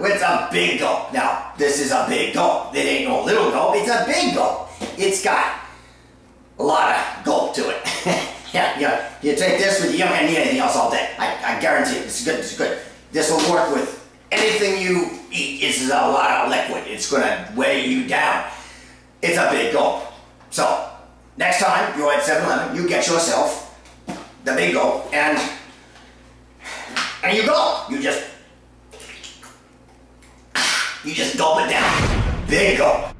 it's a big gulp. Now, this is a big gulp. It ain't no little gulp, it's a big gulp. It's got a lot of gulp to it. yeah, yeah. You take this with you, not gonna need anything else all day. I, I guarantee it. It's good, it's good. This will work with anything you eat. This is a lot of liquid. It's gonna weigh you down. It's a big gulp. So, next time you're at 7-Eleven, you get yourself the big gulp and and you go. You just you just gulp it down. Big gulp.